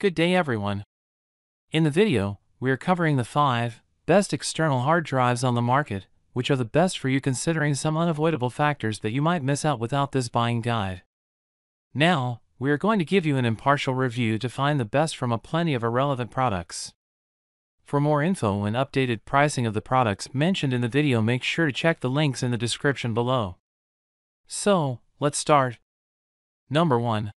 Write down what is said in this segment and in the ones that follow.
Good day everyone. In the video, we are covering the 5 best external hard drives on the market, which are the best for you considering some unavoidable factors that you might miss out without this buying guide. Now, we are going to give you an impartial review to find the best from a plenty of irrelevant products. For more info and updated pricing of the products mentioned in the video make sure to check the links in the description below. So, let's start. Number 1.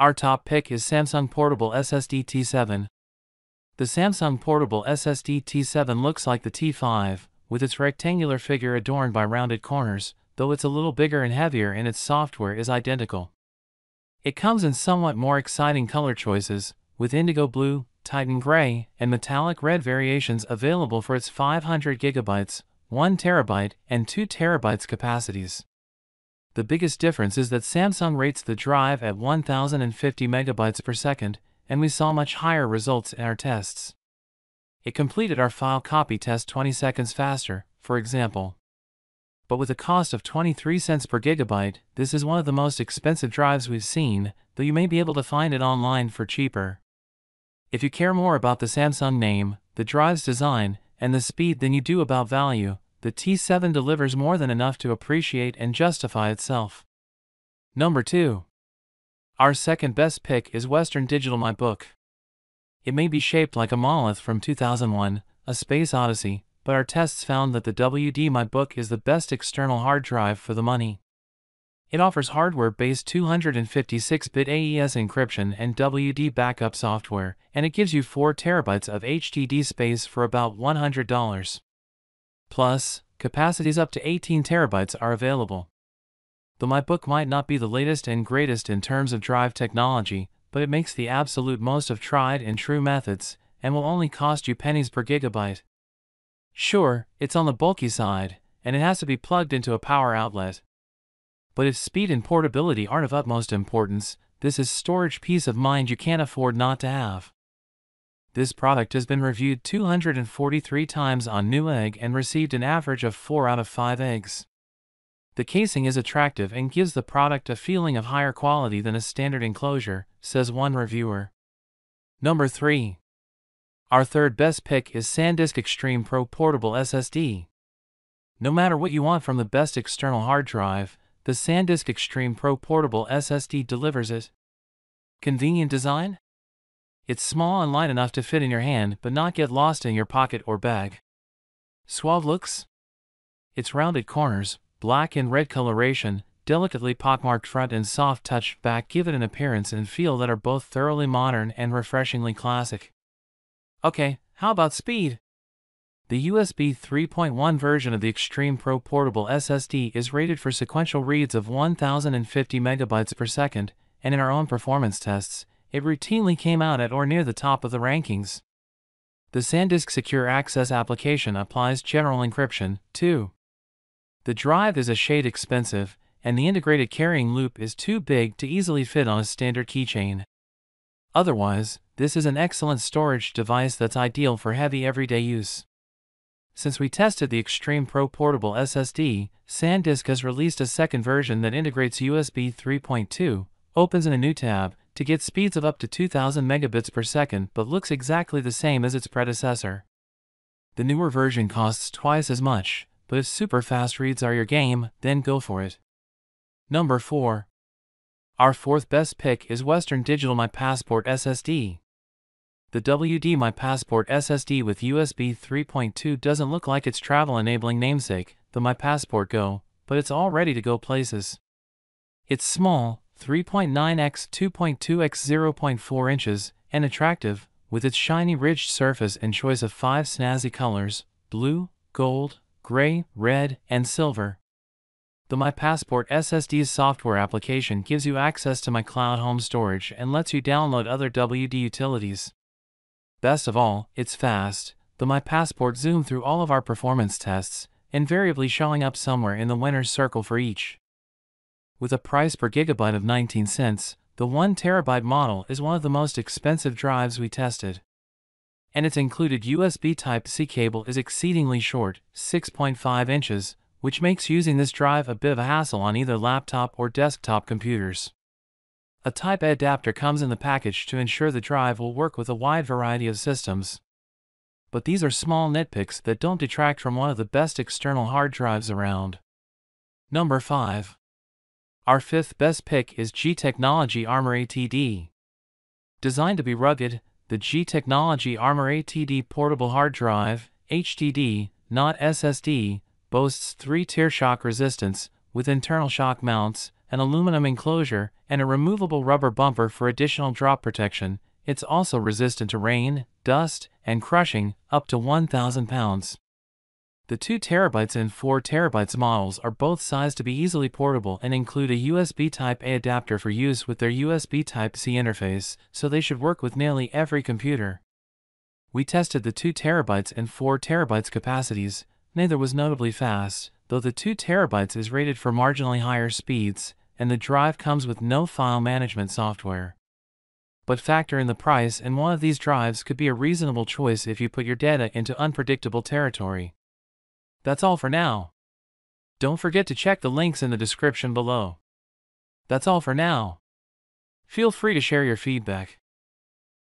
Our top pick is Samsung Portable SSD T7. The Samsung Portable SSD T7 looks like the T5, with its rectangular figure adorned by rounded corners, though it's a little bigger and heavier and its software is identical. It comes in somewhat more exciting color choices, with indigo blue, titan gray, and metallic red variations available for its 500 GB, 1 TB, and 2 TB capacities. The biggest difference is that Samsung rates the drive at 1050 megabytes per second, and we saw much higher results in our tests. It completed our file copy test 20 seconds faster, for example. But with a cost of 23 cents per gigabyte, this is one of the most expensive drives we've seen, though you may be able to find it online for cheaper. If you care more about the Samsung name, the drive's design, and the speed than you do about value, the T7 delivers more than enough to appreciate and justify itself. Number 2. Our second best pick is Western Digital My Book. It may be shaped like a monolith from 2001, A Space Odyssey, but our tests found that the WD My Book is the best external hard drive for the money. It offers hardware-based 256-bit AES encryption and WD backup software, and it gives you 4 terabytes of HDD space for about $100. Plus, capacities up to 18 terabytes are available. Though my book might not be the latest and greatest in terms of drive technology, but it makes the absolute most of tried and true methods, and will only cost you pennies per gigabyte. Sure, it's on the bulky side, and it has to be plugged into a power outlet. But if speed and portability aren't of utmost importance, this is storage peace of mind you can't afford not to have. This product has been reviewed 243 times on Newegg and received an average of 4 out of 5 eggs. The casing is attractive and gives the product a feeling of higher quality than a standard enclosure, says one reviewer. Number 3. Our third best pick is SanDisk Extreme Pro Portable SSD. No matter what you want from the best external hard drive, the SanDisk Extreme Pro Portable SSD delivers it. Convenient design? It's small and light enough to fit in your hand but not get lost in your pocket or bag. Suave looks? Its rounded corners, black and red coloration, delicately pockmarked front and soft touch back give it an appearance and feel that are both thoroughly modern and refreshingly classic. Okay, how about speed? The USB 3.1 version of the Extreme Pro Portable SSD is rated for sequential reads of 1050 megabytes per second, and in our own performance tests, it routinely came out at or near the top of the rankings. The SanDisk Secure Access application applies general encryption, too. The drive is a shade expensive, and the integrated carrying loop is too big to easily fit on a standard keychain. Otherwise, this is an excellent storage device that's ideal for heavy everyday use. Since we tested the Extreme Pro Portable SSD, SanDisk has released a second version that integrates USB 3.2, opens in a new tab, to get speeds of up to 2000 megabits per second but looks exactly the same as its predecessor. The newer version costs twice as much, but if super fast reads are your game, then go for it. Number 4. Our fourth best pick is Western Digital My Passport SSD. The WD My Passport SSD with USB 3.2 doesn't look like its travel enabling namesake, the My Passport Go, but it's all ready to go places. It's small, 3.9x 2.2x 0.4 inches, and attractive, with its shiny ridged surface and choice of five snazzy colors, blue, gold, gray, red, and silver. The My Passport SSD's software application gives you access to my cloud home storage and lets you download other WD utilities. Best of all, it's fast. The My Passport zoomed through all of our performance tests, invariably showing up somewhere in the winner's circle for each. With a price per gigabyte of 19 cents, the 1 terabyte model is one of the most expensive drives we tested. And its included USB Type-C cable is exceedingly short, 6.5 inches, which makes using this drive a bit of a hassle on either laptop or desktop computers. A Type A adapter comes in the package to ensure the drive will work with a wide variety of systems. But these are small nitpicks that don't detract from one of the best external hard drives around. Number 5. Our fifth best pick is G Technology Armor ATD. Designed to be rugged, the G Technology Armor ATD Portable Hard Drive, HDD, not SSD, boasts three-tier shock resistance, with internal shock mounts, an aluminum enclosure, and a removable rubber bumper for additional drop protection. It's also resistant to rain, dust, and crushing, up to 1,000 pounds. The 2TB and 4TB models are both sized to be easily portable and include a USB Type-A adapter for use with their USB Type-C interface, so they should work with nearly every computer. We tested the 2TB and 4TB capacities, neither was notably fast, though the 2TB is rated for marginally higher speeds, and the drive comes with no file management software. But factor in the price and one of these drives could be a reasonable choice if you put your data into unpredictable territory. That's all for now. Don't forget to check the links in the description below. That's all for now. Feel free to share your feedback.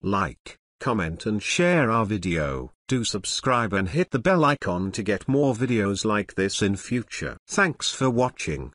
Like, comment and share our video. Do subscribe and hit the bell icon to get more videos like this in future. Thanks for watching.